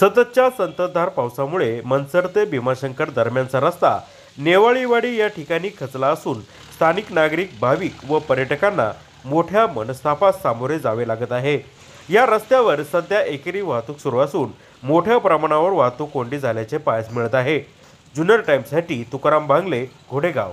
सततच्या संततधार पावसामुळे मनसर ते भीमाशंकर दरम्यानचा रस्ता नेवाळीवाडी या ठिकाणी खचला असून स्थानिक नागरिक भाविक व पर्यटकांना मोठ्या मनस्तापास सामोरे जावे लागत आहे. या रस्त्यावर सध्या एकेरी वाहतूक सुरू असून मोठ्या प्रमाणावर वाहतूक कोंडी झाल्याचे पाहायस मिळत आहे. जुन्नर टाइम्ससाठी तुकाराम बांगले घोडेगाव.